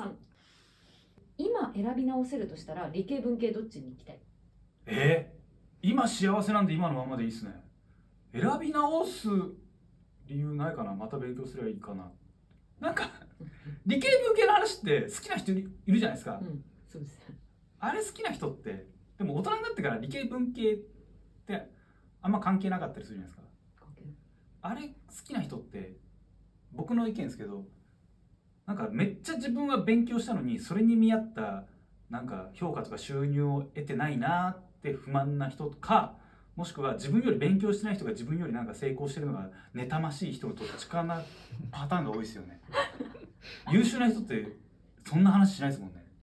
さん今選び直せるとしたら理系文系どっちに行きたい？え？ー、今幸せなんで今のままでいいっすね。選び直す理由ないかな。また勉強すればいいかな。なんか 理系文系の話って好きな人いるじゃないですか、うんそうです。あれ好きな人ってでも大人になってから理系文系ってあんま関係なかったりするじゃないですか。あれ好きな人って僕の意見ですけどなんかめっちゃ自分は勉強したのにそれに見合ったなんか評価とか収入を得てないなって不満な人かもしくは自分より勉強してない人が自分よりなんか成功してるのが妬ましい人のどっちかなパターンが多いですよね。優秀な人ってそんな話しないですもん